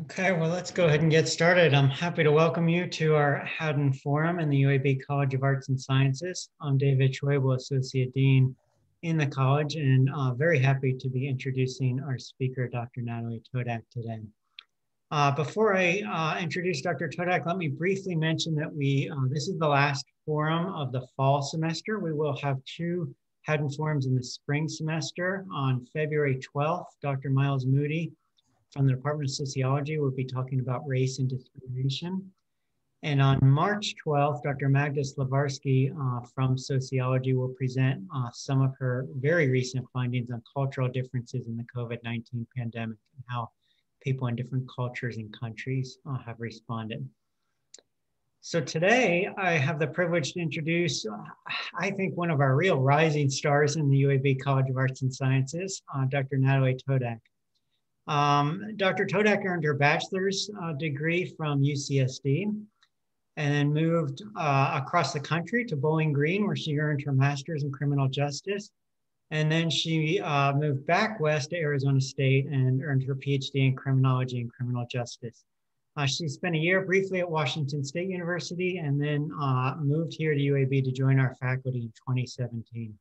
Okay, well, let's go ahead and get started. I'm happy to welcome you to our Haddin Forum in the UAB College of Arts and Sciences. I'm David Schwebel, Associate Dean in the college, and uh, very happy to be introducing our speaker, Dr. Natalie Todak, today. Uh, before I uh, introduce Dr. Todak, let me briefly mention that we uh, this is the last forum of the fall semester. We will have two Haddin Forums in the spring semester. On February 12th, Dr. Miles Moody from the Department of Sociology will be talking about race and discrimination. And on March 12th, Dr. Magda Slavarsky uh, from Sociology will present uh, some of her very recent findings on cultural differences in the COVID-19 pandemic and how people in different cultures and countries uh, have responded. So today I have the privilege to introduce, uh, I think, one of our real rising stars in the UAB College of Arts and Sciences, uh, Dr. Natalie Todak. Um, Dr. Todak earned her bachelor's uh, degree from UCSD and then moved uh, across the country to Bowling Green, where she earned her master's in criminal justice. And then she uh, moved back west to Arizona State and earned her PhD in criminology and criminal justice. Uh, she spent a year briefly at Washington State University and then uh, moved here to UAB to join our faculty in 2017.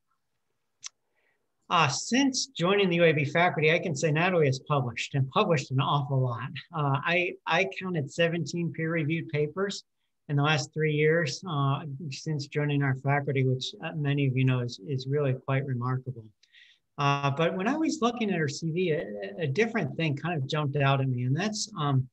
Uh, since joining the UAB faculty, I can say Natalie has published and published an awful lot. Uh, I, I counted 17 peer-reviewed papers in the last three years uh, since joining our faculty, which uh, many of you know is, is really quite remarkable. Uh, but when I was looking at her CV, a, a, different thing kind of jumped out at me, and that's um,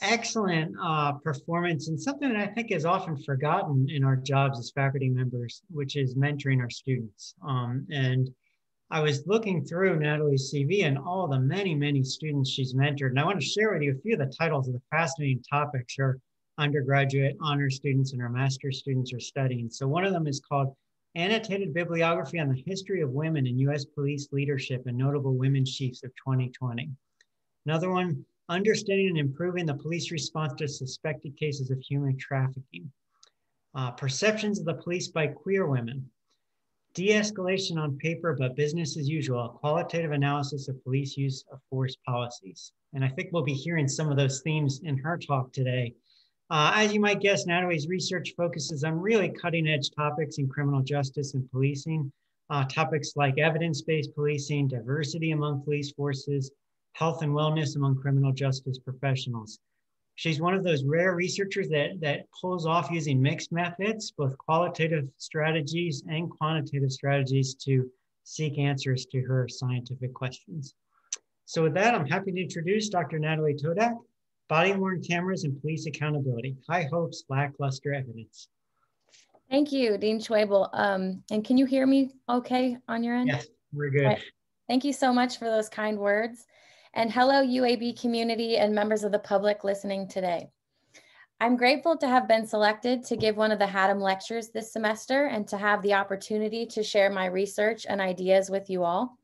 excellent uh, performance and something that I think is often forgotten in our jobs as faculty members, which is mentoring our students. Um, and I was looking through Natalie's CV and all the many, many students she's mentored. And I want to share with you a few of the titles of the fascinating topics her undergraduate honor students and our master students are studying. So one of them is called Annotated Bibliography on the History of Women in U.S. Police Leadership and Notable Women Chiefs of 2020. Another one, understanding and improving the police response to suspected cases of human trafficking, uh, perceptions of the police by queer women, de-escalation on paper but business as usual, qualitative analysis of police use of force policies. And I think we'll be hearing some of those themes in her talk today. Uh, as you might guess, Natalie's research focuses on really cutting edge topics in criminal justice and policing, uh, topics like evidence-based policing, diversity among police forces, health and wellness among criminal justice professionals. She's one of those rare researchers that, that pulls off using mixed methods, both qualitative strategies and quantitative strategies to seek answers to her scientific questions. So with that, I'm happy to introduce Dr. Natalie Todak, Body-worn cameras and police accountability, high hopes, lackluster evidence. Thank you, Dean Schwebel. Um, and can you hear me okay on your end? Yes, we're good. Right. Thank you so much for those kind words. And hello, UAB community and members of the public listening today. I'm grateful to have been selected to give one of the Haddin lectures this semester and to have the opportunity to share my research and ideas with you all.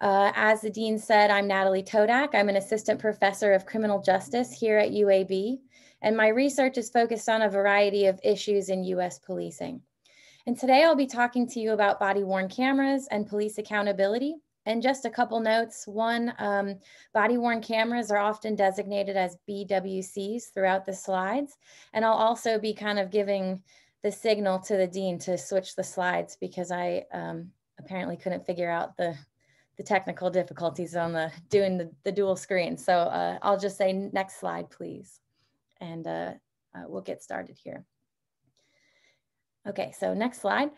Uh, as the dean said, I'm Natalie Todak. I'm an assistant professor of criminal justice here at UAB, and my research is focused on a variety of issues in US policing. And today I'll be talking to you about body worn cameras and police accountability, and just a couple notes. One, um, body worn cameras are often designated as BWCs throughout the slides. And I'll also be kind of giving the signal to the dean to switch the slides because I um, apparently couldn't figure out the, the technical difficulties on the doing the, the dual screen. So uh, I'll just say next slide, please. And uh, uh, we'll get started here. Okay, so next slide.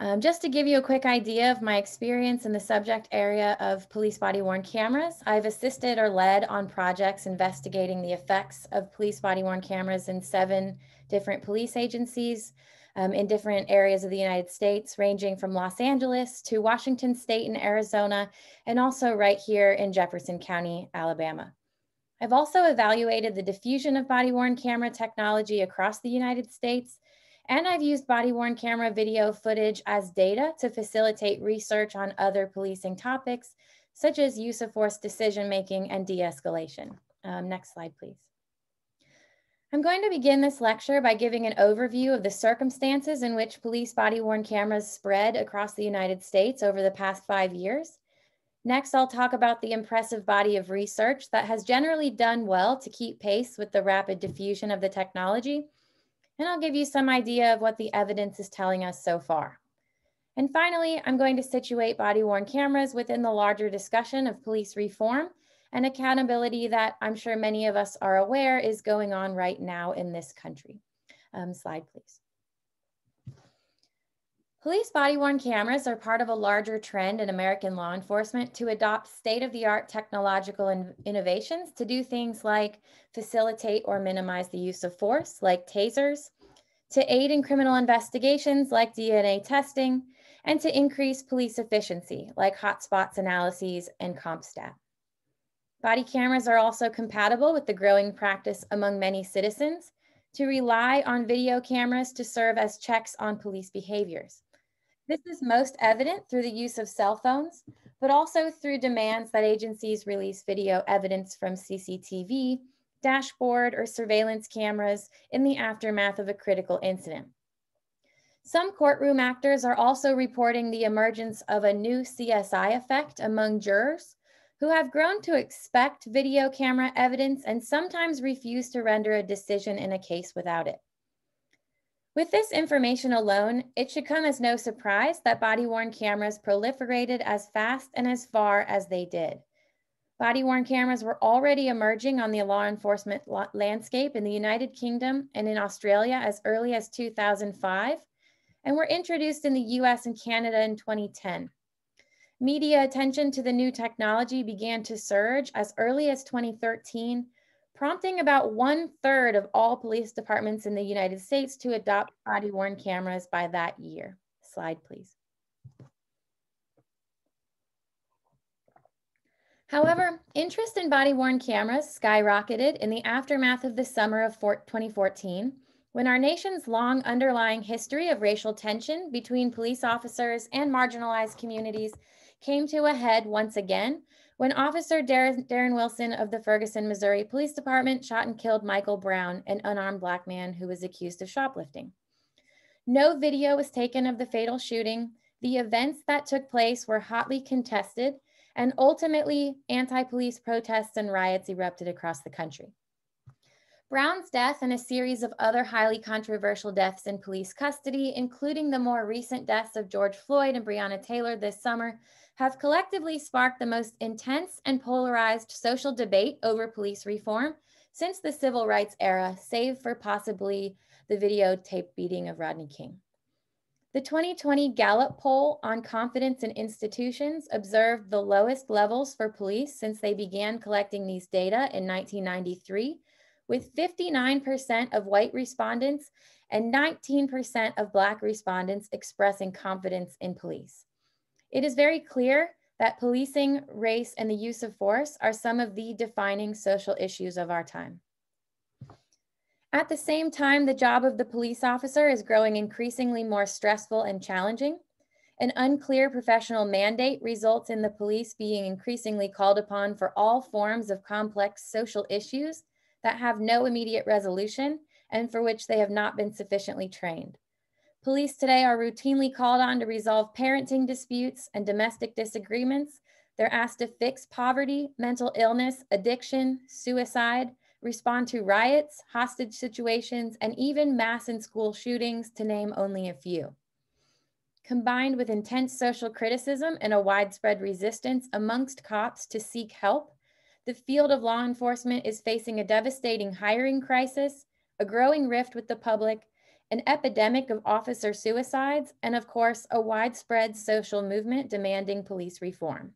Um, just to give you a quick idea of my experience in the subject area of police body worn cameras, I've assisted or led on projects investigating the effects of police body worn cameras in seven different police agencies um, in different areas of the United States, ranging from Los Angeles to Washington State and Arizona, and also right here in Jefferson County, Alabama. I've also evaluated the diffusion of body worn camera technology across the United States and I've used body worn camera video footage as data to facilitate research on other policing topics, such as use of force decision making and de-escalation. Um, next slide, please. I'm going to begin this lecture by giving an overview of the circumstances in which police body worn cameras spread across the United States over the past five years. Next, I'll talk about the impressive body of research that has generally done well to keep pace with the rapid diffusion of the technology. And I'll give you some idea of what the evidence is telling us so far. And finally, I'm going to situate body worn cameras within the larger discussion of police reform and accountability that I'm sure many of us are aware is going on right now in this country. Um, slide, please. Police body-worn cameras are part of a larger trend in American law enforcement to adopt state-of-the-art technological in innovations to do things like facilitate or minimize the use of force, like tasers, to aid in criminal investigations, like DNA testing, and to increase police efficiency, like hotspots analyses and CompStat. Body cameras are also compatible with the growing practice among many citizens to rely on video cameras to serve as checks on police behaviors. This is most evident through the use of cell phones, but also through demands that agencies release video evidence from CCTV, dashboard, or surveillance cameras in the aftermath of a critical incident. Some courtroom actors are also reporting the emergence of a new CSI effect among jurors who have grown to expect video camera evidence and sometimes refuse to render a decision in a case without it. With this information alone, it should come as no surprise that body-worn cameras proliferated as fast and as far as they did. Body-worn cameras were already emerging on the law enforcement landscape in the United Kingdom and in Australia as early as 2005, and were introduced in the US and Canada in 2010. Media attention to the new technology began to surge as early as 2013 prompting about one third of all police departments in the United States to adopt body worn cameras by that year. Slide, please. However, interest in body worn cameras skyrocketed in the aftermath of the summer of 2014 when our nation's long underlying history of racial tension between police officers and marginalized communities came to a head once again when Officer Darren, Wilson of the Ferguson, Missouri Police Department shot and killed Michael Brown, an unarmed Black man who was accused of shoplifting. No video was taken of the fatal shooting. The events that took place were hotly contested, and ultimately, anti police protests and riots erupted across the country. Brown's death and a series of other highly controversial deaths in police custody, including the more recent deaths of George Floyd and Breonna Taylor this summer, have collectively sparked the most intense and polarized social debate over police reform since the civil rights era, save for possibly the videotape beating of Rodney King. The 2020 Gallup poll on confidence in institutions observed the lowest levels for police since they began collecting these data in 1993, with 59% of white respondents and 19% of Black respondents expressing confidence in police. It is very clear that policing, race, and the use of force are some of the defining social issues of our time. At the same time, the job of the police officer is growing increasingly more stressful and challenging. An unclear professional mandate results in the police being increasingly called upon for all forms of complex social issues that have no immediate resolution and for which they have not been sufficiently trained. Police today are routinely called on to resolve parenting disputes and domestic disagreements. They're asked to fix poverty, mental illness, addiction, suicide, respond to riots, hostage situations, and even mass and school shootings, to name only a few. Combined with intense social criticism and a widespread resistance amongst cops to seek help, the field of law enforcement is facing a devastating hiring crisis, a growing rift with the public, an epidemic of officer suicides, and of course, a widespread social movement demanding police reform.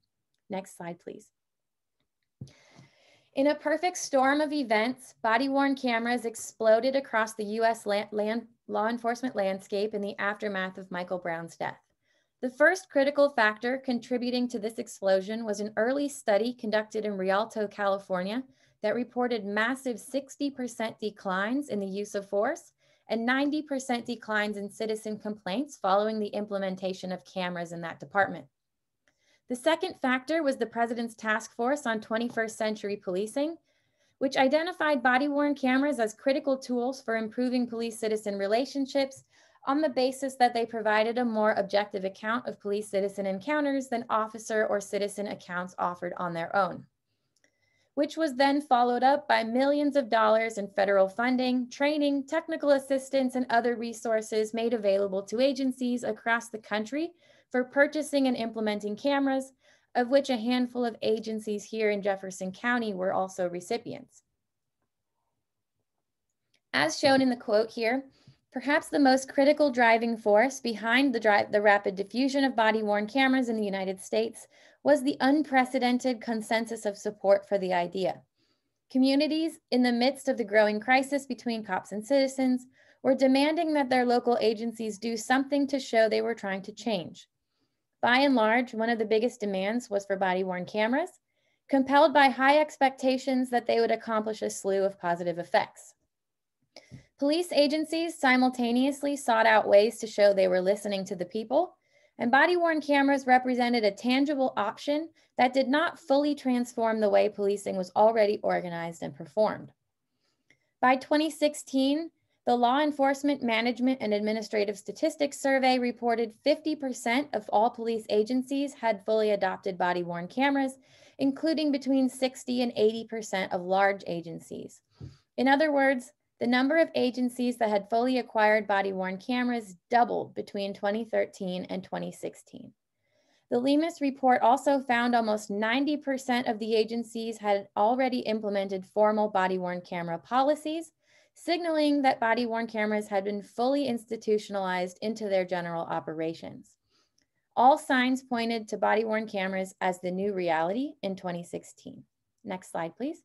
Next slide, please. In a perfect storm of events, body-worn cameras exploded across the US land, land, law enforcement landscape in the aftermath of Michael Brown's death. The first critical factor contributing to this explosion was an early study conducted in Rialto, California, that reported massive 60% declines in the use of force and 90% declines in citizen complaints following the implementation of cameras in that department. The second factor was the President's Task Force on 21st Century Policing, which identified body worn cameras as critical tools for improving police citizen relationships, on the basis that they provided a more objective account of police citizen encounters than officer or citizen accounts offered on their own, which was then followed up by millions of dollars in federal funding, training, technical assistance, and other resources made available to agencies across the country for purchasing and implementing cameras, of which a handful of agencies here in Jefferson County were also recipients. As shown in the quote here, perhaps the most critical driving force behind the, the rapid diffusion of body-worn cameras in the United States was the unprecedented consensus of support for the idea. Communities, in the midst of the growing crisis between cops and citizens, were demanding that their local agencies do something to show they were trying to change. By and large, one of the biggest demands was for body-worn cameras, compelled by high expectations that they would accomplish a slew of positive effects. Police agencies simultaneously sought out ways to show they were listening to the people, and body worn cameras represented a tangible option that did not fully transform the way policing was already organized and performed. By 2016, the Law Enforcement Management and Administrative Statistics Survey reported 50% of all police agencies had fully adopted body worn cameras, including between 60 and 80% of large agencies. In other words, the number of agencies that had fully acquired body-worn cameras doubled between 2013 and 2016. The LEMAS report also found almost 90% of the agencies had already implemented formal body-worn camera policies, signaling that body-worn cameras had been fully institutionalized into their general operations. All signs pointed to body-worn cameras as the new reality in 2016. Next slide, please.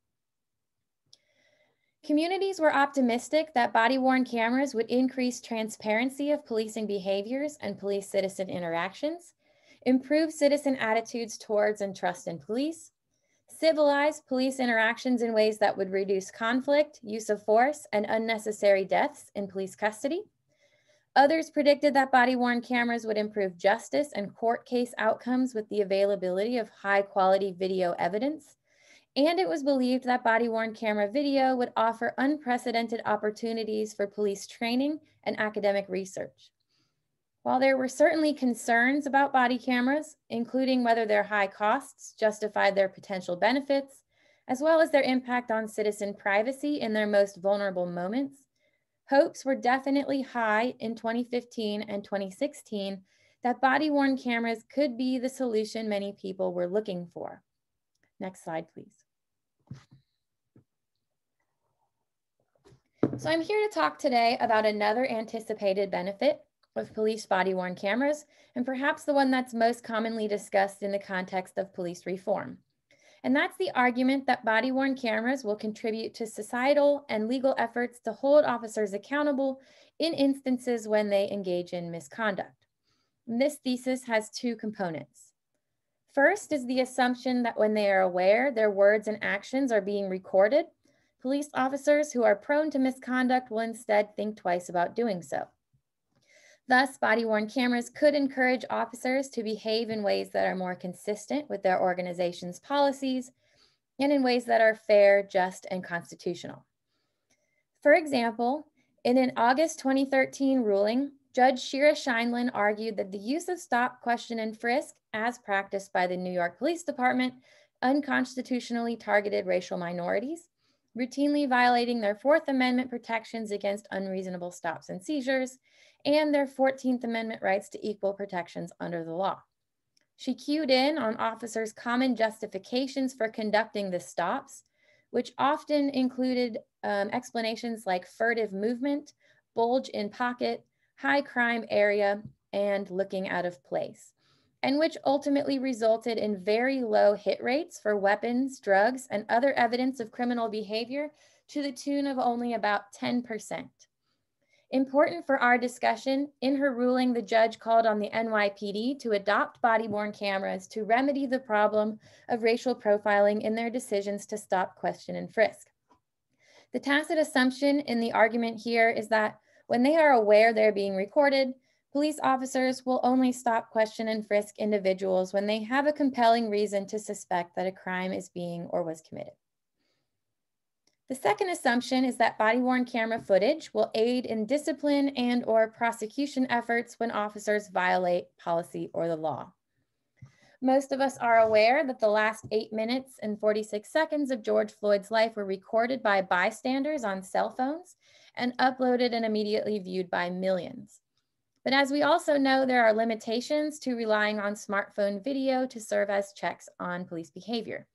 Communities were optimistic that body-worn cameras would increase transparency of policing behaviors and police-citizen interactions, improve citizen attitudes towards and trust in police, civilize police interactions in ways that would reduce conflict, use of force, and unnecessary deaths in police custody. Others predicted that body-worn cameras would improve justice and court case outcomes with the availability of high-quality video evidence, and it was believed that body worn camera video would offer unprecedented opportunities for police training and academic research. While there were certainly concerns about body cameras, including whether their high costs justified their potential benefits, as well as their impact on citizen privacy in their most vulnerable moments, hopes were definitely high in 2015 and 2016 that body worn cameras could be the solution many people were looking for. Next slide, please. So I'm here to talk today about another anticipated benefit of police body-worn cameras, and perhaps the one that's most commonly discussed in the context of police reform. And that's the argument that body-worn cameras will contribute to societal and legal efforts to hold officers accountable in instances when they engage in misconduct. And this thesis has two components. First is the assumption that when they are aware their words and actions are being recorded, Police officers who are prone to misconduct will instead think twice about doing so. Thus, body-worn cameras could encourage officers to behave in ways that are more consistent with their organization's policies and in ways that are fair, just, and constitutional. For example, in an August 2013 ruling, Judge Shira Scheindlin argued that the use of stop, question, and frisk, as practiced by the New York Police Department, unconstitutionally targeted racial minorities routinely violating their Fourth Amendment protections against unreasonable stops and seizures, and their 14th Amendment rights to equal protections under the law. She cued in on officers' common justifications for conducting the stops, which often included um, explanations like furtive movement, bulge in pocket, high crime area, and looking out of place and which ultimately resulted in very low hit rates for weapons, drugs, and other evidence of criminal behavior to the tune of only about 10%. Important for our discussion, in her ruling, the judge called on the NYPD to adopt body-worn cameras to remedy the problem of racial profiling in their decisions to stop, question, and frisk. The tacit assumption in the argument here is that when they are aware they're being recorded, Police officers will only stop, question, and frisk individuals when they have a compelling reason to suspect that a crime is being or was committed. The second assumption is that body-worn camera footage will aid in discipline and or prosecution efforts when officers violate policy or the law. Most of us are aware that the last eight minutes and 46 seconds of George Floyd's life were recorded by bystanders on cell phones and uploaded and immediately viewed by millions. But as we also know, there are limitations to relying on smartphone video to serve as checks on police behavior.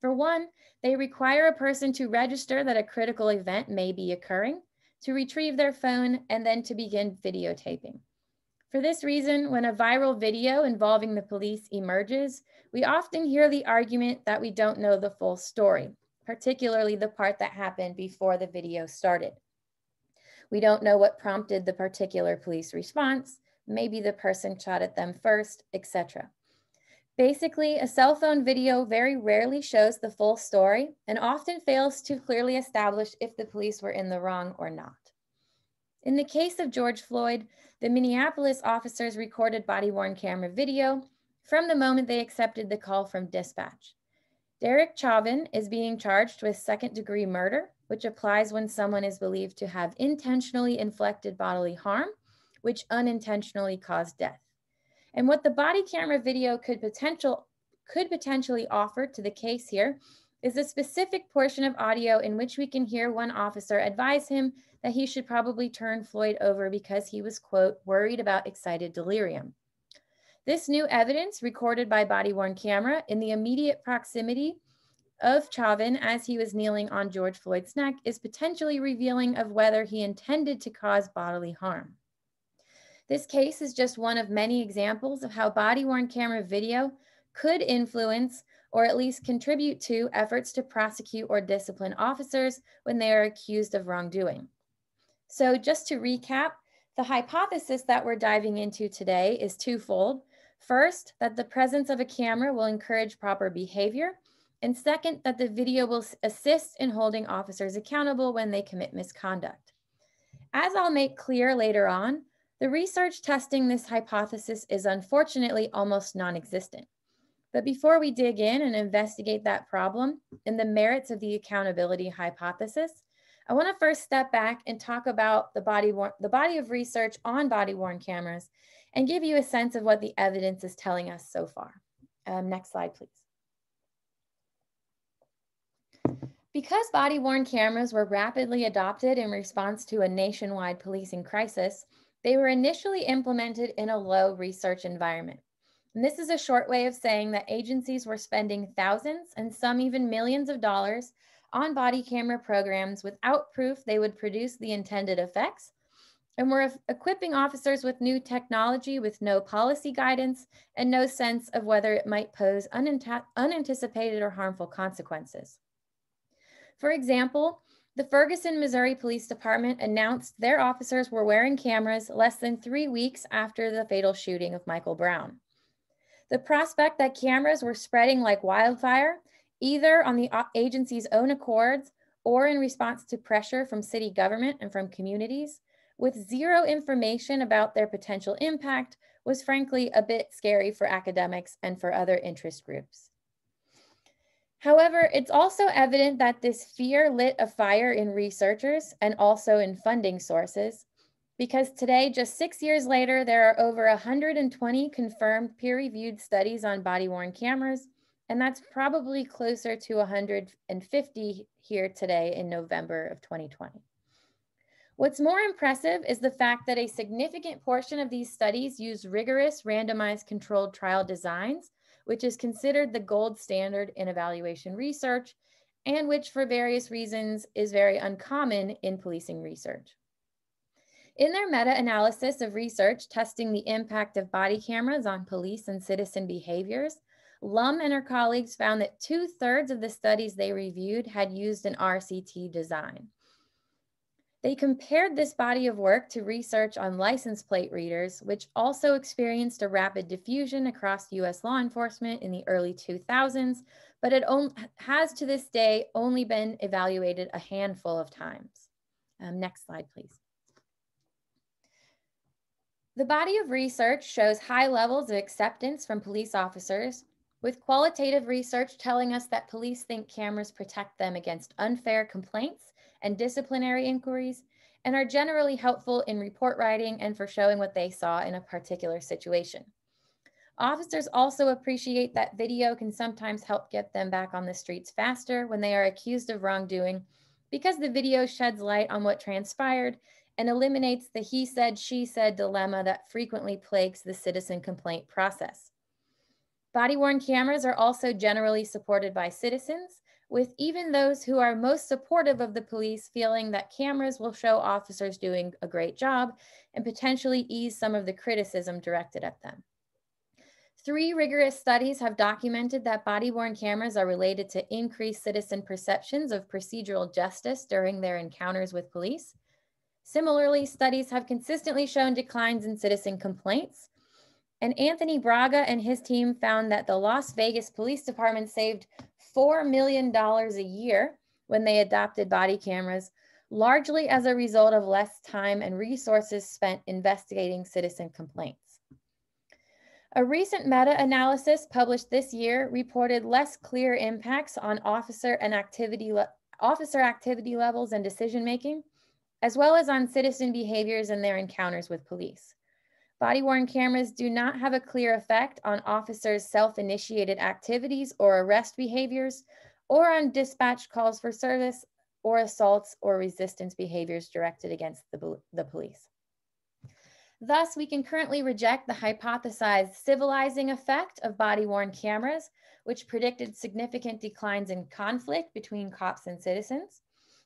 For one, they require a person to register that a critical event may be occurring, to retrieve their phone, and then to begin videotaping. For this reason, when a viral video involving the police emerges, we often hear the argument that we don't know the full story, particularly the part that happened before the video started. We don't know what prompted the particular police response, maybe the person shot at them first, etc. Basically, a cell phone video very rarely shows the full story and often fails to clearly establish if the police were in the wrong or not. In the case of George Floyd, the Minneapolis officers recorded body-worn camera video from the moment they accepted the call from dispatch. Derek Chauvin is being charged with second degree murder, which applies when someone is believed to have intentionally inflicted bodily harm, which unintentionally caused death. And what the body camera video could potential could potentially offer to the case here is a specific portion of audio in which we can hear one officer advise him that he should probably turn Floyd over because he was, quote, worried about excited delirium. This new evidence recorded by body worn camera in the immediate proximity of Chauvin as he was kneeling on George Floyd's neck is potentially revealing of whether he intended to cause bodily harm. This case is just one of many examples of how body worn camera video could influence or at least contribute to efforts to prosecute or discipline officers when they are accused of wrongdoing. So just to recap, the hypothesis that we're diving into today is twofold. First, that the presence of a camera will encourage proper behavior. And second, that the video will assist in holding officers accountable when they commit misconduct. As I'll make clear later on, the research testing this hypothesis is unfortunately almost non-existent. But before we dig in and investigate that problem and the merits of the accountability hypothesis, I want to first step back and talk about the body, the body of research on body worn cameras and give you a sense of what the evidence is telling us so far. Um, next slide, please. Because body worn cameras were rapidly adopted in response to a nationwide policing crisis, they were initially implemented in a low research environment. And this is a short way of saying that agencies were spending thousands and some even millions of dollars on body camera programs without proof they would produce the intended effects and were equipping officers with new technology with no policy guidance and no sense of whether it might pose unanticipated or harmful consequences. For example, the Ferguson, Missouri Police Department announced their officers were wearing cameras less than three weeks after the fatal shooting of Michael Brown. The prospect that cameras were spreading like wildfire, either on the agency's own accords or in response to pressure from city government and from communities, with zero information about their potential impact was frankly a bit scary for academics and for other interest groups. However, it's also evident that this fear lit a fire in researchers and also in funding sources, because today, just six years later, there are over 120 confirmed peer-reviewed studies on body-worn cameras, and that's probably closer to 150 here today in November of 2020. What's more impressive is the fact that a significant portion of these studies use rigorous randomized controlled trial designs, which is considered the gold standard in evaluation research, and which for various reasons is very uncommon in policing research. In their meta-analysis of research testing the impact of body cameras on police and citizen behaviors, Lum and her colleagues found that two thirds of the studies they reviewed had used an RCT design. They compared this body of work to research on license plate readers, which also experienced a rapid diffusion across US law enforcement in the early 2000s, but it has to this day only been evaluated a handful of times. Um, next slide, please. The body of research shows high levels of acceptance from police officers, with qualitative research telling us that police think cameras protect them against unfair complaints and disciplinary inquiries, and are generally helpful in report writing and for showing what they saw in a particular situation. Officers also appreciate that video can sometimes help get them back on the streets faster when they are accused of wrongdoing because the video sheds light on what transpired and eliminates the he said, she said dilemma that frequently plagues the citizen complaint process. Body worn cameras are also generally supported by citizens, with even those who are most supportive of the police feeling that cameras will show officers doing a great job and potentially ease some of the criticism directed at them. Three rigorous studies have documented that body worn cameras are related to increased citizen perceptions of procedural justice during their encounters with police. Similarly, studies have consistently shown declines in citizen complaints. And Anthony Braga and his team found that the Las Vegas Police Department saved $4 million a year when they adopted body cameras, largely as a result of less time and resources spent investigating citizen complaints. A recent meta-analysis published this year reported less clear impacts on officer and activity officer activity levels and decision making, as well as on citizen behaviors and their encounters with police. Body-worn cameras do not have a clear effect on officers' self-initiated activities or arrest behaviors, or on dispatch calls for service or assaults or resistance behaviors directed against the, the police. Thus, we can currently reject the hypothesized civilizing effect of body-worn cameras, which predicted significant declines in conflict between cops and citizens.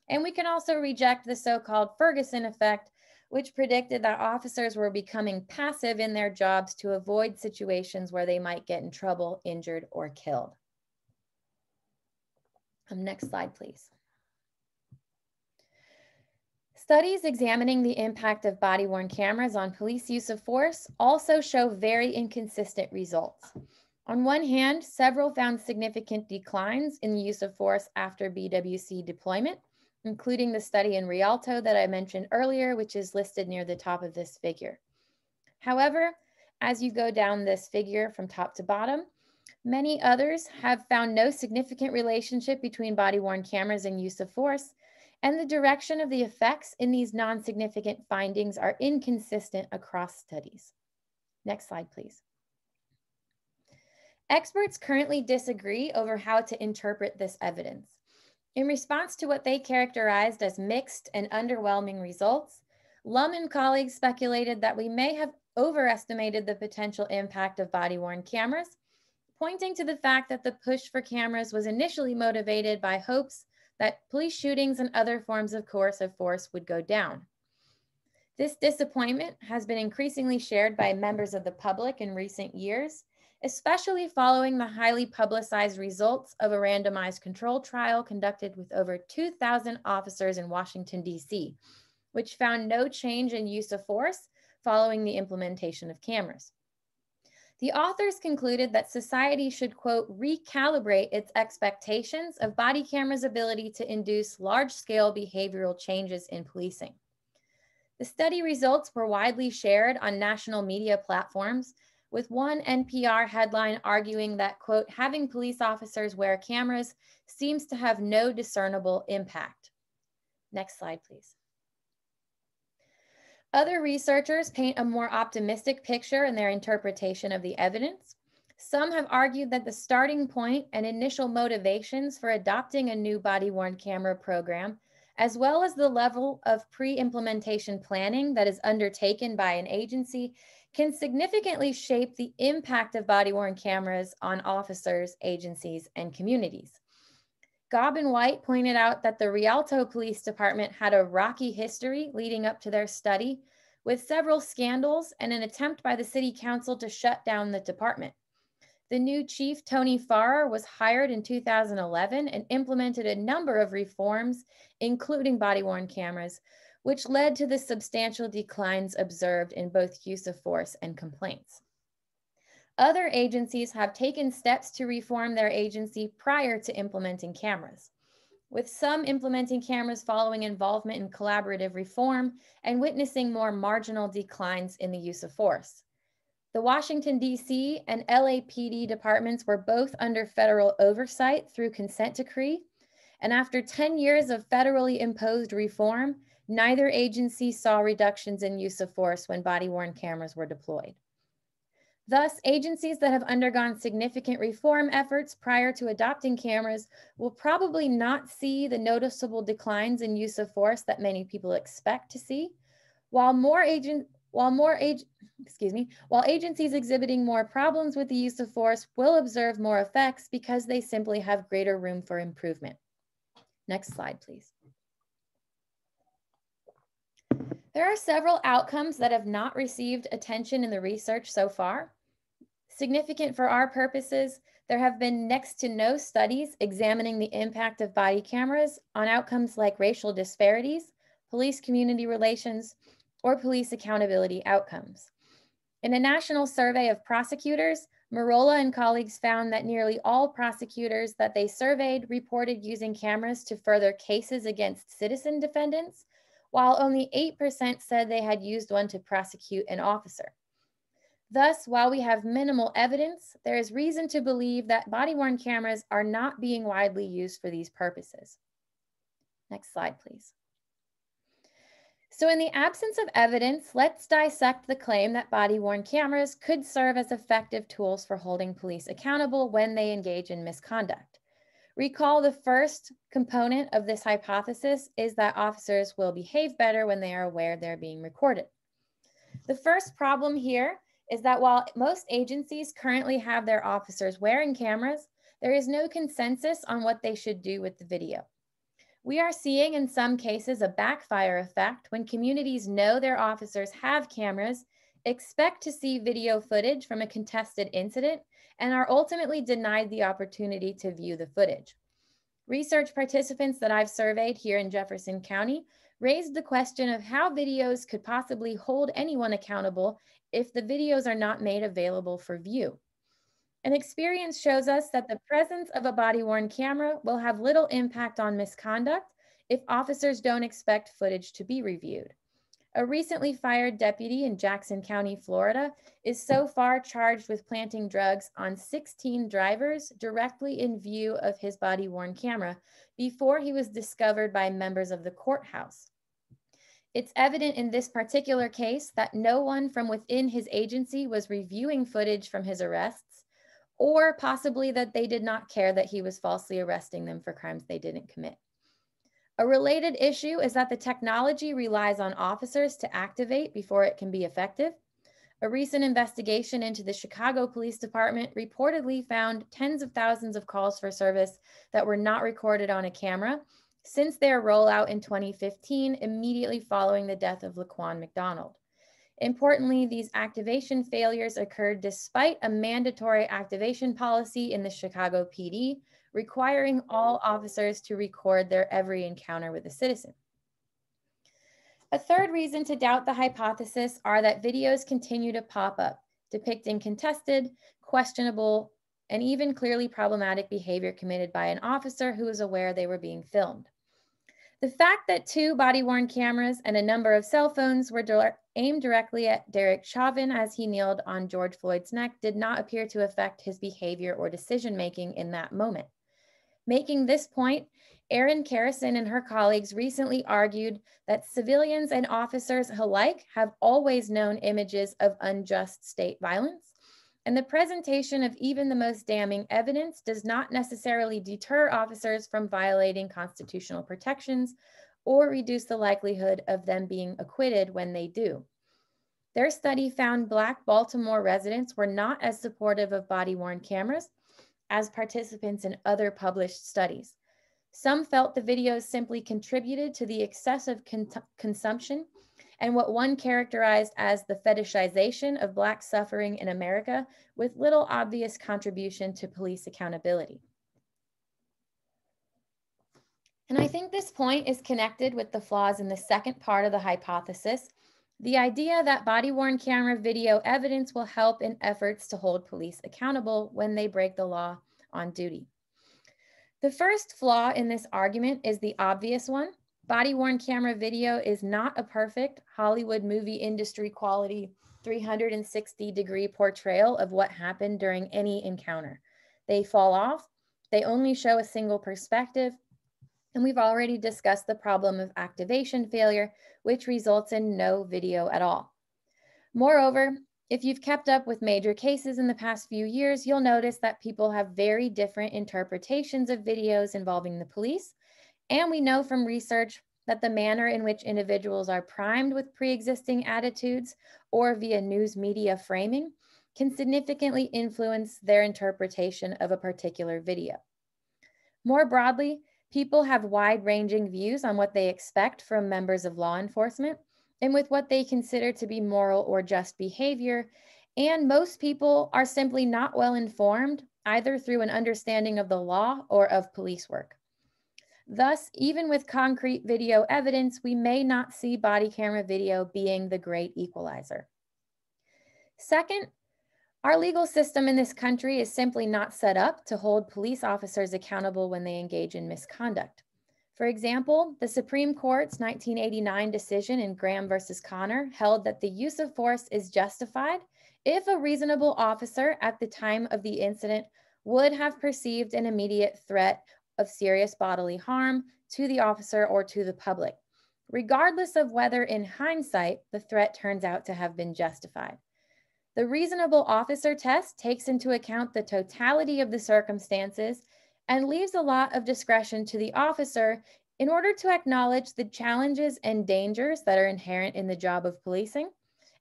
And we can also reject the so-called Ferguson effect, which predicted that officers were becoming passive in their jobs to avoid situations where they might get in trouble, injured, or killed. Um, next slide, please. Studies examining the impact of body-worn cameras on police use of force also show very inconsistent results. On one hand, several found significant declines in the use of force after BWC deployment, including the study in Rialto that I mentioned earlier, which is listed near the top of this figure. However, as you go down this figure from top to bottom, many others have found no significant relationship between body-worn cameras and use of force, and the direction of the effects in these non-significant findings are inconsistent across studies. Next slide, please. Experts currently disagree over how to interpret this evidence. In response to what they characterized as mixed and underwhelming results, Lum and colleagues speculated that we may have overestimated the potential impact of body-worn cameras, pointing to the fact that the push for cameras was initially motivated by hopes that police shootings and other forms of coercive force would go down. This disappointment has been increasingly shared by members of the public in recent years, especially following the highly publicized results of a randomized control trial conducted with over 2,000 officers in Washington, D.C., which found no change in use of force following the implementation of cameras. The authors concluded that society should, quote, recalibrate its expectations of body cameras' ability to induce large scale behavioral changes in policing. The study results were widely shared on national media platforms with one NPR headline arguing that, quote, having police officers wear cameras seems to have no discernible impact. Next slide, please. Other researchers paint a more optimistic picture in their interpretation of the evidence. Some have argued that the starting point and initial motivations for adopting a new body-worn camera program, as well as the level of pre-implementation planning that is undertaken by an agency, can significantly shape the impact of body-worn cameras on officers, agencies, and communities. Gaub and White pointed out that the Rialto Police Department had a rocky history leading up to their study, with several scandals and an attempt by the city council to shut down the department. The new chief, Tony Farrar, was hired in 2011 and implemented a number of reforms, including body-worn cameras, which led to the substantial declines observed in both use of force and complaints. Other agencies have taken steps to reform their agency prior to implementing cameras, with some implementing cameras following involvement in collaborative reform and witnessing more marginal declines in the use of force. The Washington, D.C. and LAPD departments were both under federal oversight through consent decree. And after 10 years of federally imposed reform, neither agency saw reductions in use of force when body worn cameras were deployed. Thus, agencies that have undergone significant reform efforts prior to adopting cameras will probably not see the noticeable declines in use of force that many people expect to see, while more agent, while more age, excuse me, while agencies exhibiting more problems with the use of force will observe more effects because they simply have greater room for improvement. Next slide, please. There are several outcomes that have not received attention in the research so far. Significant for our purposes, there have been next to no studies examining the impact of body cameras on outcomes like racial disparities, police community relations, or police accountability outcomes. In a national survey of prosecutors, Merola and colleagues found that nearly all prosecutors that they surveyed reported using cameras to further cases against citizen defendants, while only 8% said they had used one to prosecute an officer. Thus, while we have minimal evidence, there is reason to believe that body-worn cameras are not being widely used for these purposes. Next slide, please. So in the absence of evidence, let's dissect the claim that body-worn cameras could serve as effective tools for holding police accountable when they engage in misconduct. Recall the first component of this hypothesis is that officers will behave better when they are aware they're being recorded. The first problem here is that while most agencies currently have their officers wearing cameras, there is no consensus on what they should do with the video. We are seeing in some cases a backfire effect when communities know their officers have cameras, expect to see video footage from a contested incident, and are ultimately denied the opportunity to view the footage. Research participants that I've surveyed here in Jefferson County raised the question of how videos could possibly hold anyone accountable if the videos are not made available for view. An experience shows us that the presence of a body worn camera will have little impact on misconduct if officers don't expect footage to be reviewed. A recently fired deputy in Jackson County, Florida, is so far charged with planting drugs on 16 drivers directly in view of his body worn camera before he was discovered by members of the courthouse. It's evident in this particular case that no one from within his agency was reviewing footage from his arrests, or possibly that they did not care that he was falsely arresting them for crimes they didn't commit. A related issue is that the technology relies on officers to activate before it can be effective. A recent investigation into the Chicago Police Department reportedly found tens of thousands of calls for service that were not recorded on a camera since their rollout in 2015, immediately following the death of Laquan McDonald. Importantly, these activation failures occurred despite a mandatory activation policy in the Chicago PD requiring all officers to record their every encounter with a citizen. A third reason to doubt the hypothesis are that videos continue to pop up, depicting contested, questionable, and even clearly problematic behavior committed by an officer who was aware they were being filmed. The fact that two body worn cameras and a number of cell phones were aimed directly at Derek Chauvin as he kneeled on George Floyd's neck did not appear to affect his behavior or decision making in that moment. Making this point, Erin Kerrison and her colleagues recently argued that civilians and officers alike have always known images of unjust state violence and the presentation of even the most damning evidence does not necessarily deter officers from violating constitutional protections or reduce the likelihood of them being acquitted when they do. Their study found Black Baltimore residents were not as supportive of body worn cameras as participants in other published studies. Some felt the videos simply contributed to the excessive con consumption and what one characterized as the fetishization of Black suffering in America with little obvious contribution to police accountability. And I think this point is connected with the flaws in the second part of the hypothesis, the idea that body worn camera video evidence will help in efforts to hold police accountable when they break the law on duty. The first flaw in this argument is the obvious one, Body worn camera video is not a perfect Hollywood movie industry quality 360 degree portrayal of what happened during any encounter. They fall off, they only show a single perspective, and we've already discussed the problem of activation failure, which results in no video at all. Moreover, if you've kept up with major cases in the past few years, you'll notice that people have very different interpretations of videos involving the police. And we know from research that the manner in which individuals are primed with pre-existing attitudes or via news media framing can significantly influence their interpretation of a particular video. More broadly, people have wide-ranging views on what they expect from members of law enforcement and with what they consider to be moral or just behavior. And most people are simply not well informed, either through an understanding of the law or of police work. Thus, even with concrete video evidence, we may not see body camera video being the great equalizer. Second, our legal system in this country is simply not set up to hold police officers accountable when they engage in misconduct. For example, the Supreme Court's 1989 decision in Graham versus Connor held that the use of force is justified if a reasonable officer at the time of the incident would have perceived an immediate threat of serious bodily harm to the officer or to the public, regardless of whether in hindsight the threat turns out to have been justified. The reasonable officer test takes into account the totality of the circumstances and leaves a lot of discretion to the officer in order to acknowledge the challenges and dangers that are inherent in the job of policing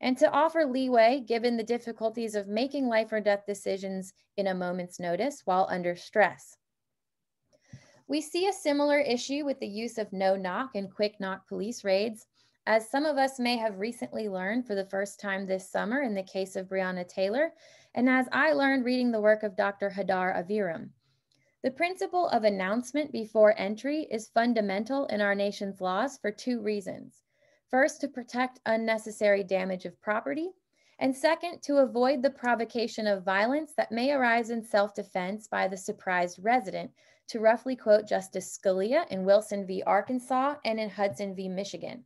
and to offer leeway given the difficulties of making life or death decisions in a moment's notice while under stress. We see a similar issue with the use of no knock and quick knock police raids, as some of us may have recently learned for the first time this summer in the case of Breonna Taylor, and as I learned reading the work of Dr. Hadar Aviram. The principle of announcement before entry is fundamental in our nation's laws for two reasons. First, to protect unnecessary damage of property, and second, to avoid the provocation of violence that may arise in self-defense by the surprised resident, to roughly quote Justice Scalia in Wilson v. Arkansas and in Hudson v. Michigan.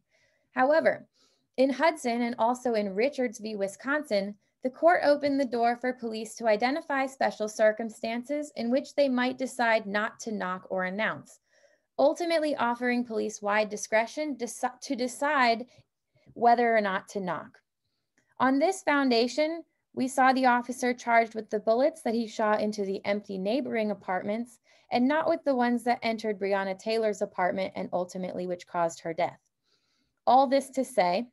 However, in Hudson and also in Richards v. Wisconsin, the court opened the door for police to identify special circumstances in which they might decide not to knock or announce, ultimately offering police wide discretion to decide whether or not to knock. On this foundation, we saw the officer charged with the bullets that he shot into the empty neighboring apartments and not with the ones that entered Breonna Taylor's apartment and ultimately which caused her death. All this to say,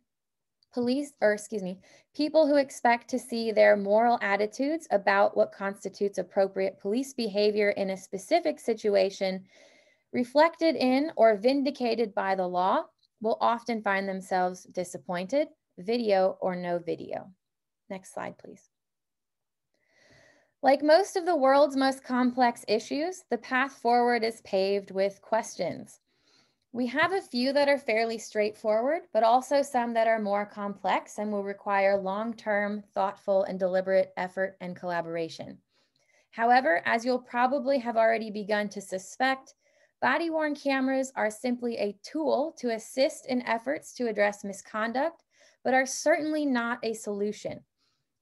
police, or excuse me, people who expect to see their moral attitudes about what constitutes appropriate police behavior in a specific situation reflected in or vindicated by the law will often find themselves disappointed, video or no video. Next slide, please. Like most of the world's most complex issues, the path forward is paved with questions. We have a few that are fairly straightforward, but also some that are more complex and will require long-term, thoughtful, and deliberate effort and collaboration. However, as you'll probably have already begun to suspect, body-worn cameras are simply a tool to assist in efforts to address misconduct, but are certainly not a solution.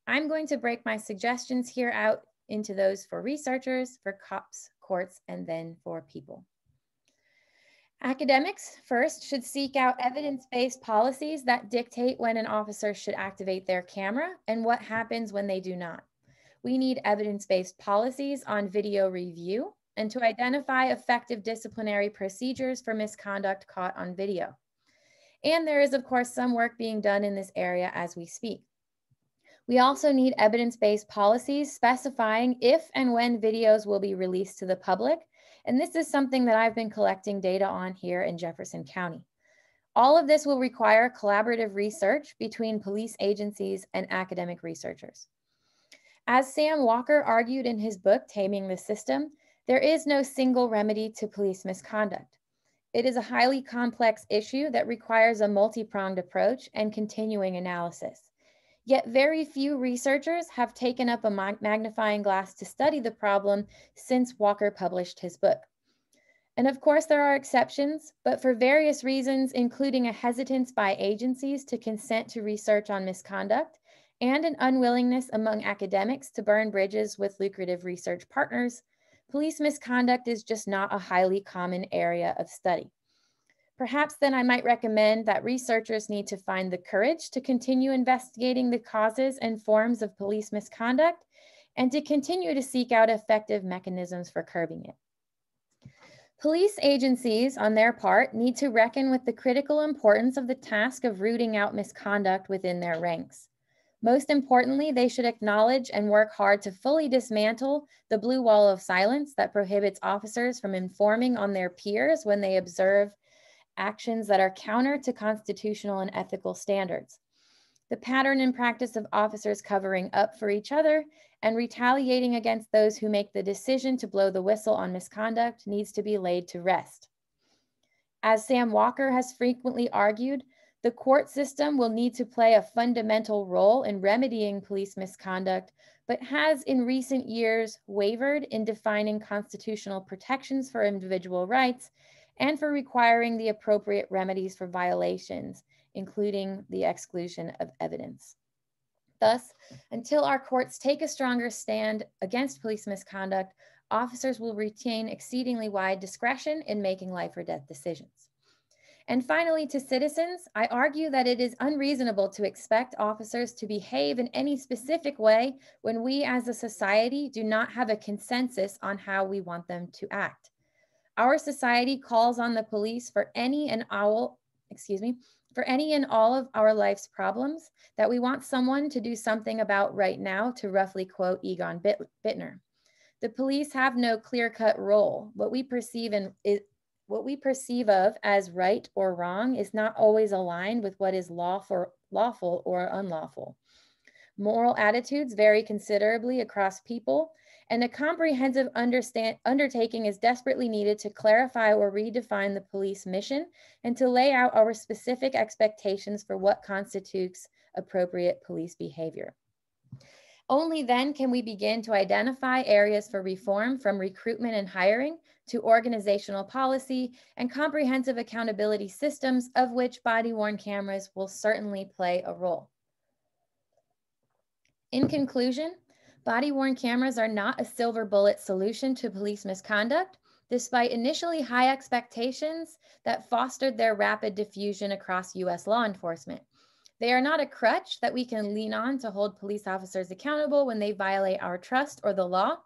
I'm going to break my suggestions here out into those for researchers, for cops, courts, and then for people. Academics first should seek out evidence-based policies that dictate when an officer should activate their camera and what happens when they do not. We need evidence-based policies on video review and to identify effective disciplinary procedures for misconduct caught on video. And there is of course some work being done in this area as we speak. We also need evidence-based policies specifying if and when videos will be released to the public and this is something that I've been collecting data on here in Jefferson County. All of this will require collaborative research between police agencies and academic researchers. As Sam Walker argued in his book, Taming the System, there is no single remedy to police misconduct. It is a highly complex issue that requires a multi-pronged approach and continuing analysis. Yet very few researchers have taken up a magnifying glass to study the problem since Walker published his book. And of course, there are exceptions, but for various reasons, including a hesitance by agencies to consent to research on misconduct and an unwillingness among academics to burn bridges with lucrative research partners, police misconduct is just not a highly common area of study. Perhaps then I might recommend that researchers need to find the courage to continue investigating the causes and forms of police misconduct and to continue to seek out effective mechanisms for curbing it. Police agencies, on their part, need to reckon with the critical importance of the task of rooting out misconduct within their ranks. Most importantly, they should acknowledge and work hard to fully dismantle the blue wall of silence that prohibits officers from informing on their peers when they observe actions that are counter to constitutional and ethical standards. The pattern and practice of officers covering up for each other and retaliating against those who make the decision to blow the whistle on misconduct needs to be laid to rest. As Sam Walker has frequently argued, the court system will need to play a fundamental role in remedying police misconduct, but has in recent years wavered in defining constitutional protections for individual rights and for requiring the appropriate remedies for violations, including the exclusion of evidence. Thus, until our courts take a stronger stand against police misconduct, officers will retain exceedingly wide discretion in making life or death decisions. And finally, to citizens, I argue that it is unreasonable to expect officers to behave in any specific way when we as a society do not have a consensus on how we want them to act. Our society calls on the police for any and all, excuse me, for any and all of our life's problems that we want someone to do something about right now, to roughly quote Egon Bittner. The police have no clear-cut role. What we perceive in what we perceive of as right or wrong is not always aligned with what is lawful, lawful or unlawful. Moral attitudes vary considerably across people, and a comprehensive undertaking is desperately needed to clarify or redefine the police mission and to lay out our specific expectations for what constitutes appropriate police behavior. Only then can we begin to identify areas for reform from recruitment and hiring to organizational policy and comprehensive accountability systems of which body-worn cameras will certainly play a role. In conclusion, Body worn cameras are not a silver bullet solution to police misconduct, despite initially high expectations that fostered their rapid diffusion across US law enforcement. They are not a crutch that we can lean on to hold police officers accountable when they violate our trust or the law.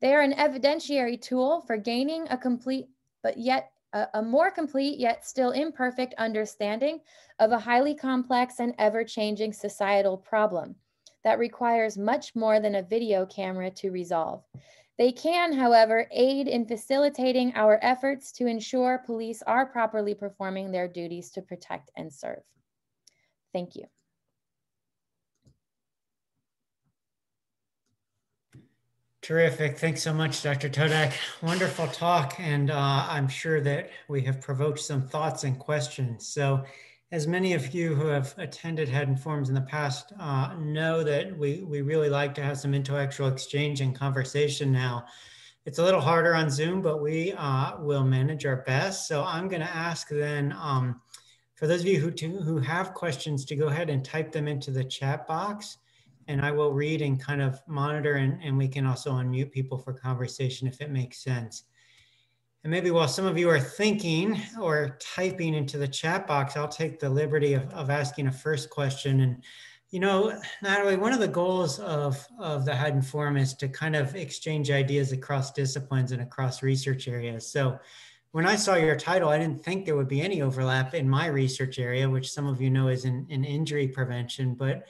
They are an evidentiary tool for gaining a complete, but yet a, a more complete yet still imperfect understanding of a highly complex and ever changing societal problem that requires much more than a video camera to resolve. They can, however, aid in facilitating our efforts to ensure police are properly performing their duties to protect and serve. Thank you. Terrific. Thanks so much, Dr. Todak. Wonderful talk. And uh, I'm sure that we have provoked some thoughts and questions. So as many of you who have attended Haddin Forums in the past uh, know that we, we really like to have some intellectual exchange and conversation now. It's a little harder on Zoom, but we uh, will manage our best. So I'm going to ask then, um, for those of you who, to, who have questions, to go ahead and type them into the chat box. And I will read and kind of monitor, and, and we can also unmute people for conversation if it makes sense. And maybe while some of you are thinking or typing into the chat box, I'll take the liberty of, of asking a first question. And, you know, Natalie, one of the goals of, of the Haddin Forum is to kind of exchange ideas across disciplines and across research areas. So when I saw your title, I didn't think there would be any overlap in my research area, which some of you know is in, in injury prevention, but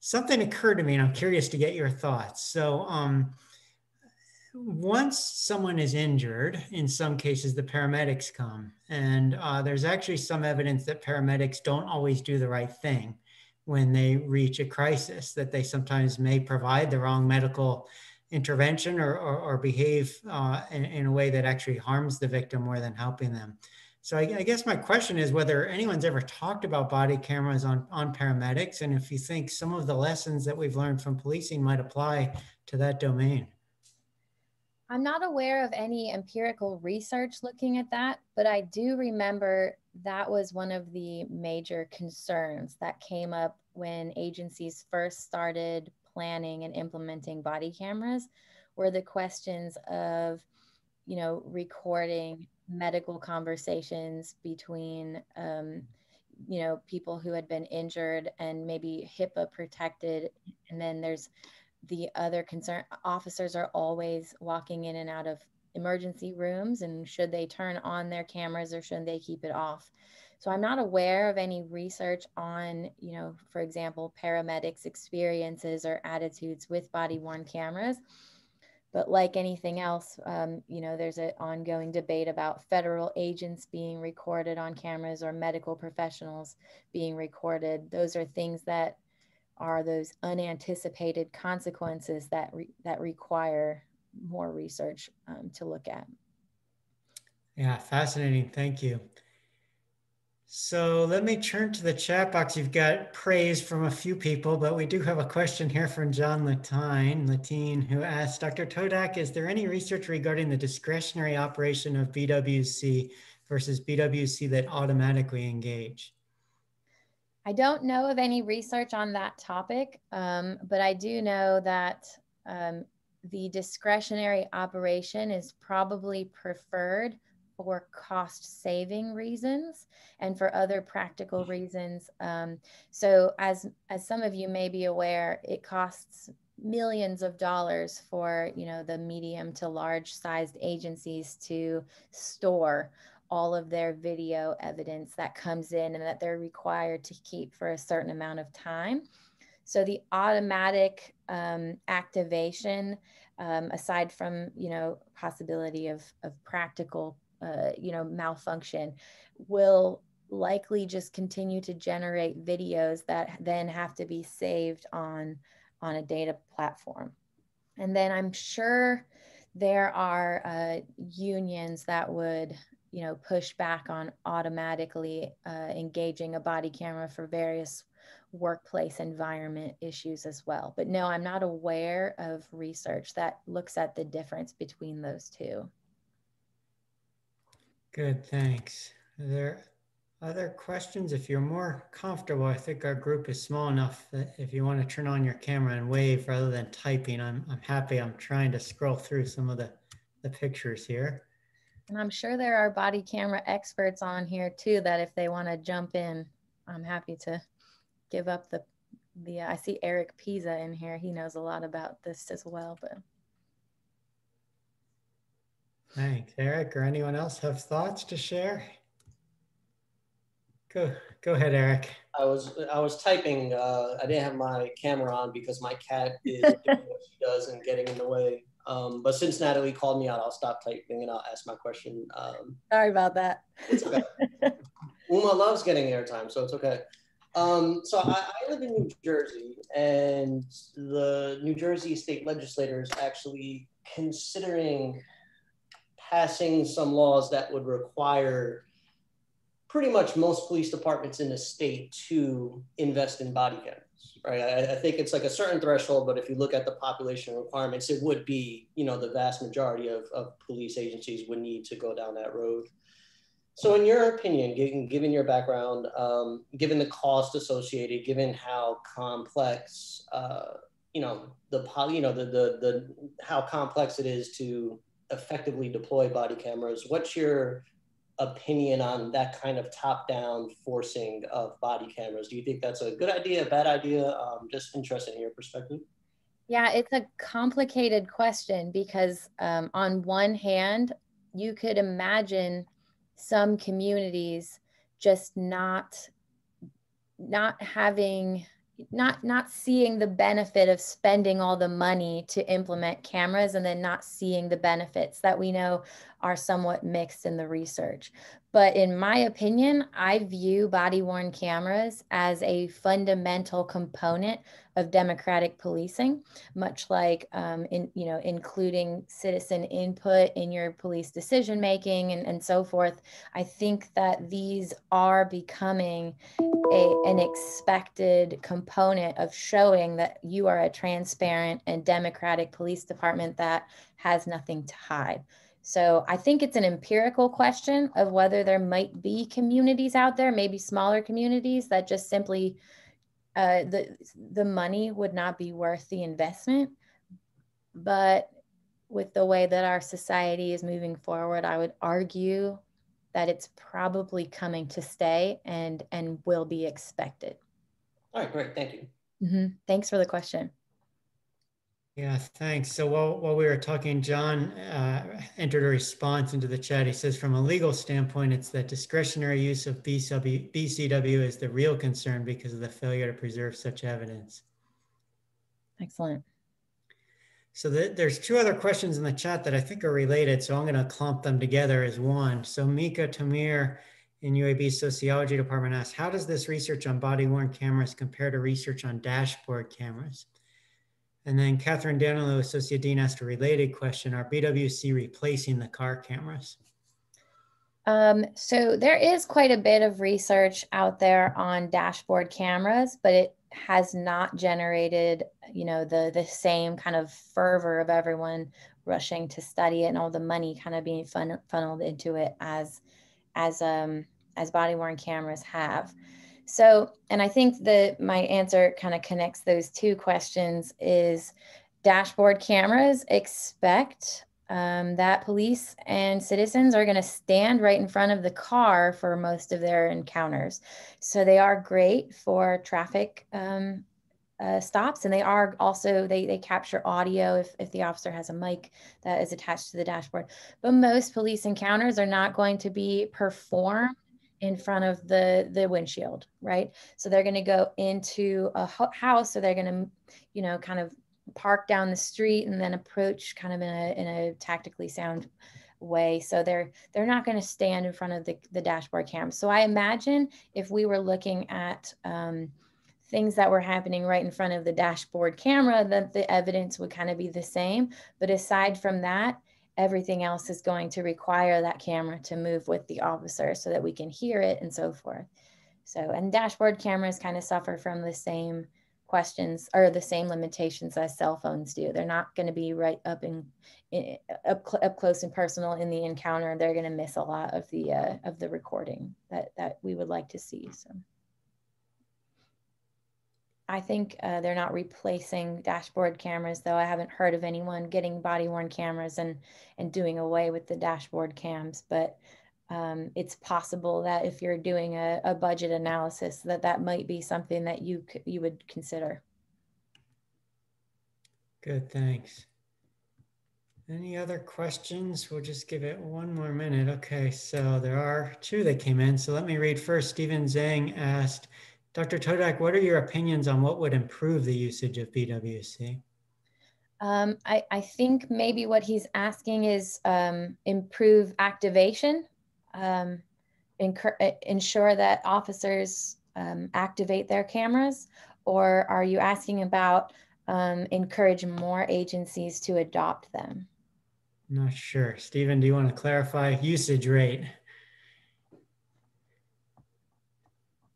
something occurred to me and I'm curious to get your thoughts. So, um, once someone is injured, in some cases, the paramedics come. And uh, there's actually some evidence that paramedics don't always do the right thing when they reach a crisis, that they sometimes may provide the wrong medical intervention or, or, or behave uh, in, in, a way that actually harms the victim more than helping them. So I, I, guess my question is whether anyone's ever talked about body cameras on, on paramedics and if you think some of the lessons that we've learned from policing might apply to that domain. I'm not aware of any empirical research looking at that, but I do remember that was one of the major concerns that came up when agencies first started planning and implementing body cameras were the questions of you know recording medical conversations between um, you know people who had been injured and maybe HIPAA protected, and then there's the other concern. Officers are always walking in and out of emergency rooms, and should they turn on their cameras or should they keep it off? So I'm not aware of any research on, you know, for example, paramedics' experiences or attitudes with body worn cameras. But like anything else, um, you know, there's an ongoing debate about federal agents being recorded on cameras or medical professionals being recorded. Those are things that are those unanticipated consequences that re- that require more research um, to look at. Yeah, fascinating. Thank you. So let me turn to the chat box. You've got praise from a few people, but we do have a question here from John Latine, Latine, who asked, Dr. Todak, is there any research regarding the discretionary operation of BWC versus BWC that automatically engage? I don't know of any research on that topic, um, but I do know that um, the discretionary operation is probably preferred for cost saving reasons and for other practical reasons. Um, so as, as some of you may be aware, it costs millions of dollars for, you know, the medium to large sized agencies to store all of their video evidence that comes in and that they're required to keep for a certain amount of time. So the automatic um, activation, um, aside from you know possibility of of practical uh, you know malfunction will likely just continue to generate videos that then have to be saved on on a data platform and then i'm sure there are uh, unions that would you know push back on automatically uh, engaging a body camera for various workplace environment issues as well but no i'm not aware of research that looks at the difference between those two Good, thanks. Are there other questions? If you're more comfortable, I think our group is small enough that if you want to turn on your camera and wave rather than typing, I'm, I'm happy. I'm trying to scroll through some of the, the pictures here. And I'm sure there are body camera experts on here too that if they want to jump in, I'm happy to give up the the I see Eric Piza in here. He knows a lot about this as well, but Thanks, Eric. Or anyone else have thoughts to share? Go, go ahead, Eric. I was I was typing. Uh, I didn't have my camera on because my cat is doing what she does and getting in the way. Um, but since Natalie called me out, I'll stop typing and I'll ask my question. Um, Sorry about that. It's okay. Uma loves getting airtime, so it's okay. Um, so I, I, live in New Jersey, and the New Jersey state legislators actually considering passing some laws that would require pretty much most police departments in the state to invest in body cameras. Right. I, I, think it's like a certain threshold, but if you look at the population requirements, it would be, you know, the vast majority of, of police agencies would need to go down that road. So, in your opinion, given, given your background, um, given the cost associated, given how complex, uh, you know, the you know the, the the how complex it is to effectively deploy body cameras. What's your opinion on that kind of top-down forcing of body cameras? Do you think that's a good idea, a bad idea? Um, just interested in your perspective. Yeah, it's a complicated question because um, on one hand, you could imagine some communities just not not having not not seeing the benefit of spending all the money to implement cameras and then not seeing the benefits that we know are somewhat mixed in the research but in my opinion i view body worn cameras as a fundamental component of democratic policing, much like um, in you know including citizen input in your police decision making and, and so forth. I think that these are becoming a, an expected component of showing that you are a transparent and democratic police department that has nothing to hide. So I think it's an empirical question of whether there might be communities out there, maybe smaller communities that just simply uh, the the money would not be worth the investment. But with the way that our society is moving forward, I would argue that it's probably coming to stay and and will be expected. All right, great, thank you. Mm-hmm. Thanks for the question. Yeah, thanks. So while, while we were talking, John uh, entered a response into the chat. He says, from a legal standpoint, it's that discretionary use of BCW, BCW is the real concern because of the failure to preserve such evidence. Excellent. So the, there's two other questions in the chat that I think are related. So I'm going to clump them together as one. So Mika Tamir in UAB Sociology Department asks, how does this research on body worn cameras compare to research on dashboard cameras? And then Catherine Danilo, Associate Dean, asked a related question. Are BWC replacing the car cameras? Um, so there is quite a bit of research out there on dashboard cameras, but it has not generated, you know, the the same kind of fervor of everyone rushing to study it and all the money kind of being fun, funneled into it as as um as body worn cameras have. So, and I think that my answer kind of connects those two questions is dashboard cameras expect um, that police and citizens are going to stand right in front of the car for most of their encounters. So they are great for traffic um, uh, stops and they are also they, they capture audio if, if the officer has a mic that is attached to the dashboard but most police encounters are not going to be performed in front of the the windshield right? So they're going to go into a house so they're going to you know kind of park down the street and then approach kind of in a in a tactically sound way. So they're they're not going to stand in front of the, the dashboard cam. So i imagine if we were looking at um, things that were happening right in front of the dashboard camera that the evidence would kind of be the same. But aside from that everything else is going to require that camera to move with the officer so that we can hear it and so forth. So, and dashboard cameras kind of suffer from the same questions or the same limitations as cell phones do. They're not going to be right up in, in up, up close and personal in the encounter. They're going to miss a lot of the uh, of the recording that that we would like to see. So. I think uh, they're not replacing dashboard cameras, though. I haven't heard of anyone getting body worn cameras and and doing away with the dashboard cams. But um, it's possible that if you're doing a, a, budget analysis, that that might be something that you you would consider. Good, thanks. Any other questions? We'll just give it one more minute. Okay, so there are two that came in. So let me read first. Stephen Zhang asked, Dr. Todak, what are your opinions on what would improve the usage of BWC? Um, I, I, think maybe what he's asking is um, improve activation, um, uh, ensure that officers um, activate their cameras, or are you asking about um, encourage more agencies to adopt them? Not sure. Stephen, do you want to clarify usage rate?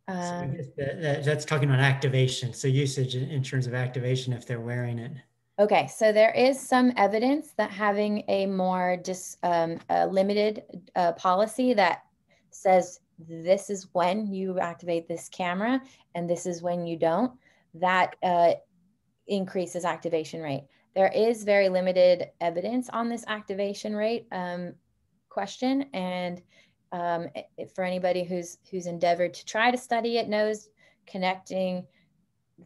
Um, so that, that, that's talking about activation. So usage in terms of activation if they're wearing it. Okay, so there is some evidence that having a more just um, a limited uh, policy that says this is when you activate this camera and this is when you don't, that uh, increases activation rate. There is very limited evidence on this activation rate um, question, and um, for anybody who's who's endeavored to try to study it knows connecting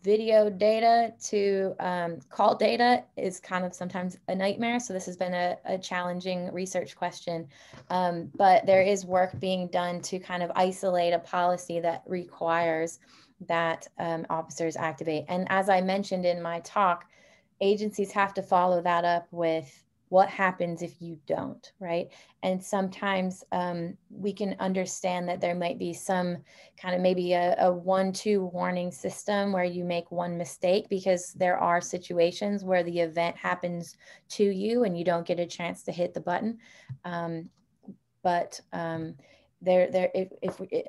video data to um, call data is kind of sometimes a nightmare. So this has been a, a challenging research question, um, but there is work being done to kind of isolate a policy that requires that um, officers activate. And as I mentioned in my talk, agencies have to follow that up with what happens if you don't, right? And sometimes um, we can understand that there might be some kind of maybe a, a one two warning system where you make one mistake because there are situations where the event happens to you and you don't get a chance to hit the button. Um, but um, there, there, if, if it,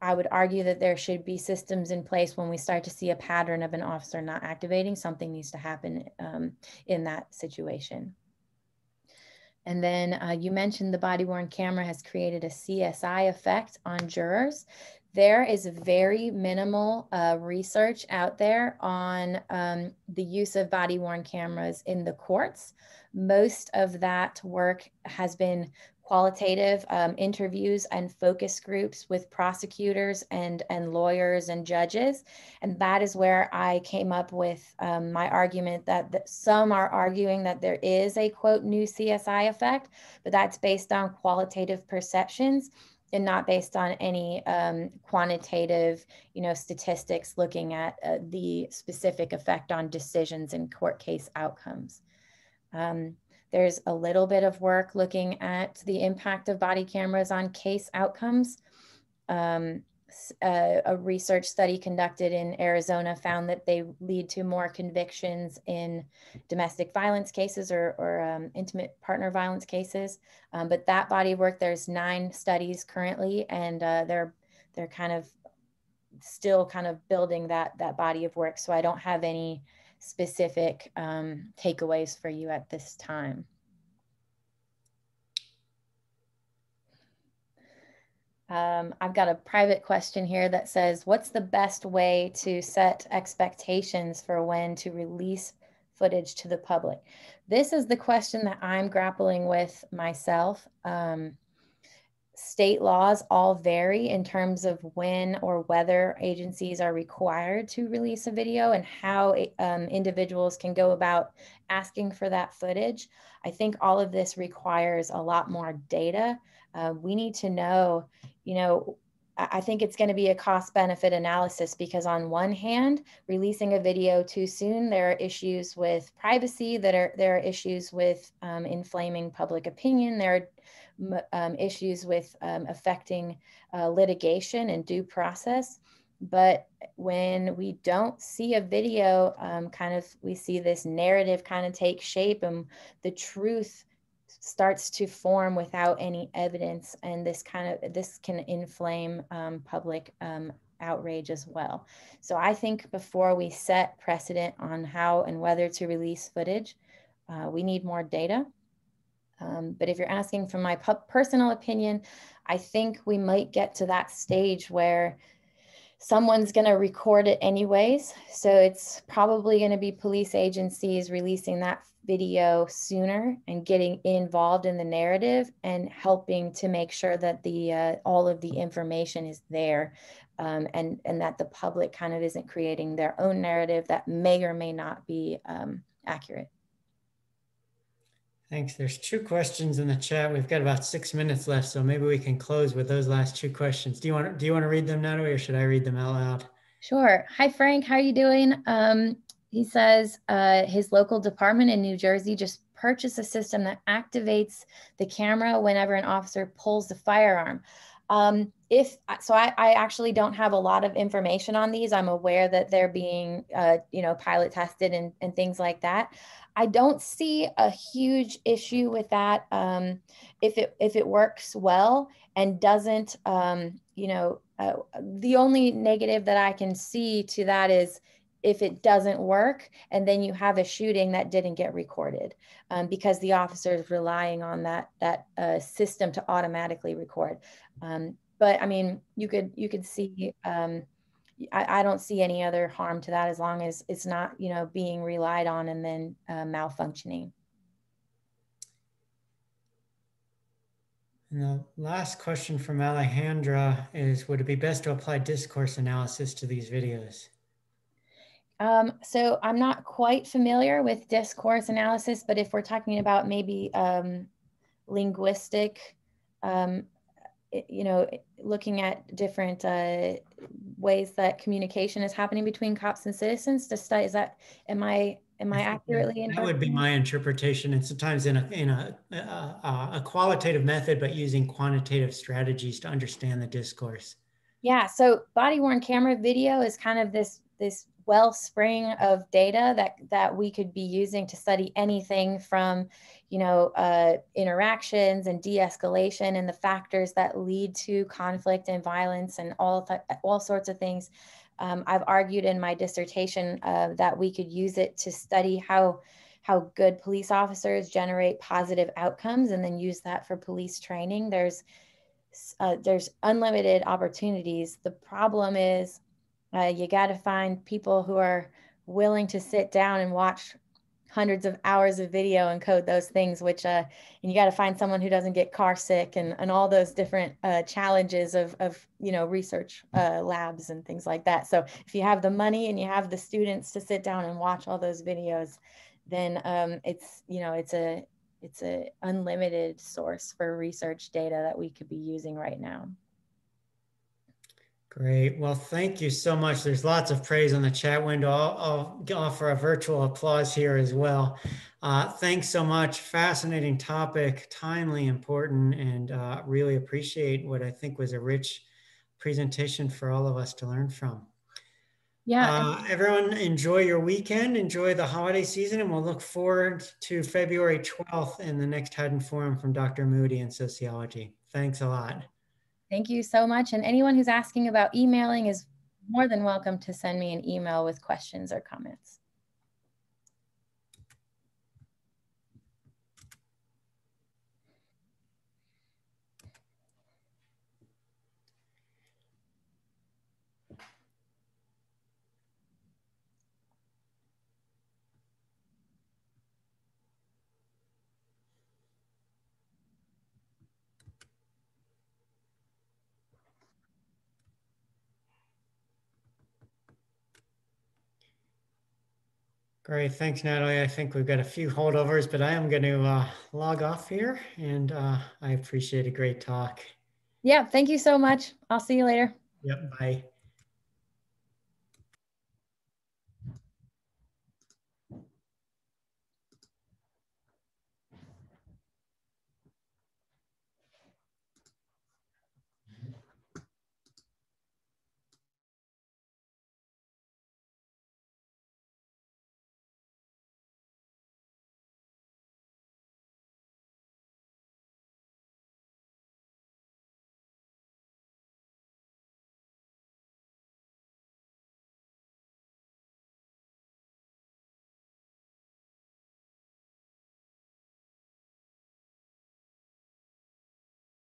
I would argue that there should be systems in place when we start to see a pattern of an officer not activating, something needs to happen um, in that situation. And then uh, you mentioned the body worn camera has created a CSI effect on jurors. There is very minimal uh, research out there on um, the use of body worn cameras in the courts. Most of that work has been qualitative um, interviews and focus groups with prosecutors and, and lawyers and judges. And that is where I came up with um, my argument that, that some are arguing that there is a quote new CSI effect, but that's based on qualitative perceptions and not based on any um, quantitative, you know, statistics looking at uh, the specific effect on decisions and court case outcomes. Um, there's a little bit of work looking at the impact of body cameras on case outcomes. Um, a, a, research study conducted in Arizona found that they lead to more convictions in domestic violence cases or, or um, intimate partner violence cases. Um, but that body of work, there's nine studies currently, and uh, they're they're kind of still kind of building that that body of work. So I don't have any specific um, takeaways for you at this time. Um, I've got a private question here that says, what's the best way to set expectations for when to release footage to the public? This is the question that I'm grappling with myself. Um, state laws all vary in terms of when or whether agencies are required to release a video and how um, individuals can go about asking for that footage. I think all of this requires a lot more data. Uh, we need to know, you know, I think it's going to be a cost benefit analysis because on one hand, releasing a video too soon, there are issues with privacy, that are there are issues with um, inflaming public opinion, there are um, issues with um, affecting uh, litigation and due process. But when we don't see a video, um, kind of, we see this narrative kind of take shape and the truth starts to form without any evidence. And this kind of, this can inflame um, public um, outrage as well. So I think before we set precedent on how and whether to release footage, uh, we need more data. Um, but if you're asking for my personal opinion, I think we might get to that stage where someone's going to record it anyways. So it's probably going to be police agencies releasing that video sooner and getting involved in the narrative and helping to make sure that the uh, all of the information is there um, and and that the public kind of isn't creating their own narrative that may or may not be um, accurate. Thanks. There's two questions in the chat. We've got about six minutes left, so maybe we can close with those last two questions. Do you want to, do you want to read them, Natalie, or should I read them out loud? Sure. Hi, Frank. How are you doing? Um, he says uh, his local department in New Jersey just purchased a system that activates the camera whenever an officer pulls the firearm. Um, if so, I, I, actually don't have a lot of information on these. I'm aware that they're being, uh, you know, pilot tested and, and things like that. I don't see a huge issue with that um, if it if it works well and doesn't, um, you know, uh, the only negative that I can see to that is if it doesn't work and then you have a shooting that didn't get recorded um, because the officer is relying on that that uh, system to automatically record. Um, but I mean, you could you could see. Um, I, I, don't see any other harm to that as long as it's not, you know, being relied on and then uh, malfunctioning. And the last question from Alejandra is, would it be best to apply discourse analysis to these videos? Um, so I'm not quite familiar with discourse analysis, but if we're talking about maybe um, linguistic um, Eh, you know, eh, looking at different uh, ways that communication is happening between cops and citizens to study. Is that am I am I accurately? That would be my interpretation, and sometimes in a in a, a, a qualitative method, but using quantitative strategies to understand the discourse. Yeah. So body worn camera video is kind of this this wellspring of data that that we could be using to study anything from you know uh, interactions and de-escalation and the factors that lead to conflict and violence and all all sorts of things um, i've argued in my dissertation uh, that we could use it to study how how good police officers generate positive outcomes and then use that for police training. There's uh, there's unlimited opportunities. The problem is uh, you got to find people who are willing to sit down and watch hundreds of hours of video and code those things which uh and you got to find someone who doesn't get car sick and and all those different uh, challenges of of you know research uh, labs and things like that. So if you have the money and you have the students to sit down and watch all those videos then um, it's you know it's a it's a unlimited source for research data that we could be using right now Great. Well, thank you so much. There's lots of praise on the chat window. I'll, I'll offer a virtual applause here as well. Uh, thanks so much. Fascinating topic, timely, important, and uh, really appreciate what I think was a rich presentation for all of us to learn from. Yeah. Uh, everyone, enjoy your weekend, enjoy the holiday season, and we'll look forward to February 12th in the next Haddin Forum from Dr. Moody in sociology. Thanks a lot. Thank you so much. And anyone who's asking about emailing is more than welcome to send me an email with questions or comments. Great. Thanks, Natalie. I think we've got a few holdovers, but I am going to uh, log off here and uh, I appreciate a great talk. Yeah. Thank you so much. I'll see you later. Yep. Bye.